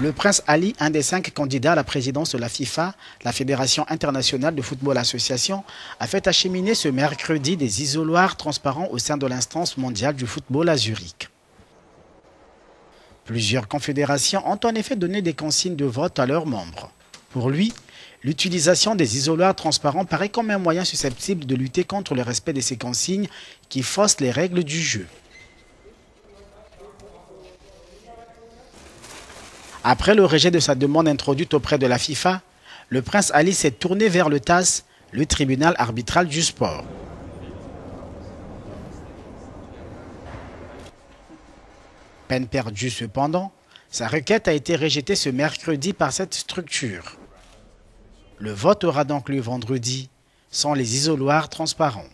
Le prince Ali, un des cinq candidats à la présidence de la FIFA, la Fédération internationale de football association, a fait acheminer ce mercredi des isoloirs transparents au sein de l'instance mondiale du football à Zurich. Plusieurs confédérations ont en effet donné des consignes de vote à leurs membres. Pour lui, l'utilisation des isoloirs transparents paraît comme un moyen susceptible de lutter contre le respect de ces consignes qui faussent les règles du jeu. Après le rejet de sa demande introduite auprès de la FIFA, le prince Ali s'est tourné vers le TAS, le tribunal arbitral du sport. Peine perdue cependant, sa requête a été rejetée ce mercredi par cette structure. Le vote aura donc lieu vendredi sans les isoloirs transparents.